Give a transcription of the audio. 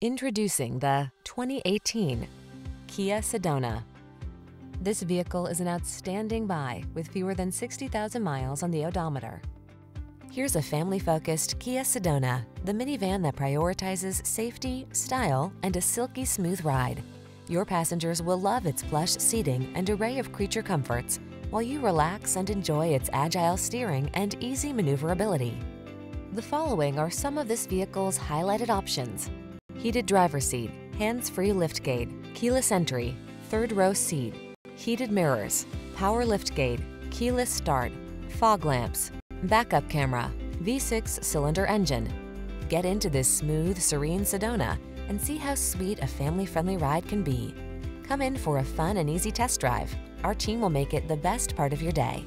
Introducing the 2018 Kia Sedona. This vehicle is an outstanding buy with fewer than 60,000 miles on the odometer. Here's a family-focused Kia Sedona, the minivan that prioritizes safety, style, and a silky smooth ride. Your passengers will love its plush seating and array of creature comforts, while you relax and enjoy its agile steering and easy maneuverability. The following are some of this vehicle's highlighted options heated driver seat, hands-free liftgate, keyless entry, third row seat, heated mirrors, power liftgate, keyless start, fog lamps, backup camera, V6 cylinder engine. Get into this smooth, serene Sedona and see how sweet a family-friendly ride can be. Come in for a fun and easy test drive. Our team will make it the best part of your day.